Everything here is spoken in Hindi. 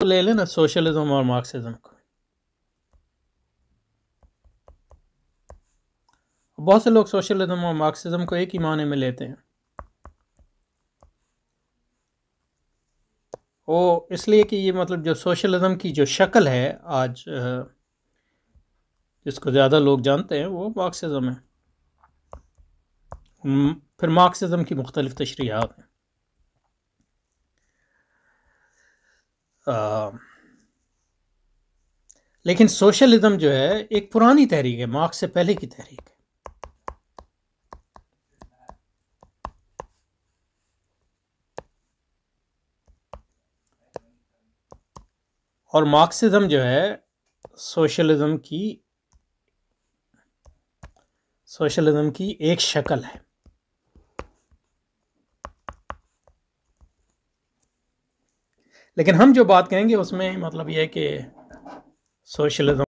तो ले लेना सोशलिज्म और मार्क्सिज्म को। बहुत से लोग सोशलिज्म और मार्क्सिज्म को एक ही माने में लेते हैं। वो इसलिए कि ये मतलब जो सोशलिज्म की जो शक्ल है आज जिसको ज़्यादा लोग जानते हैं, वो मार्क्सिज्म है। फिर मार्क्सिज्म की मुख्तलिफ़ तशरीहत हैं। लेकिन सोशलिज्म जो है, एक पुरानी तहरीक है, मार्क्स से पहले की तहरीक है। और मार्क्सिज्म जो है, सोशलिज्म की सोशलिज्म की एक शक्ल है। लेकिन हम जो बात कहेंगे उसमें मतलब यह है कि सोशलिज्म